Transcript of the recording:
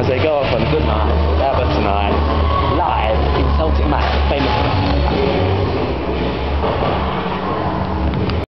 as they go off on good night with tonight, live in Celtic Mass, famous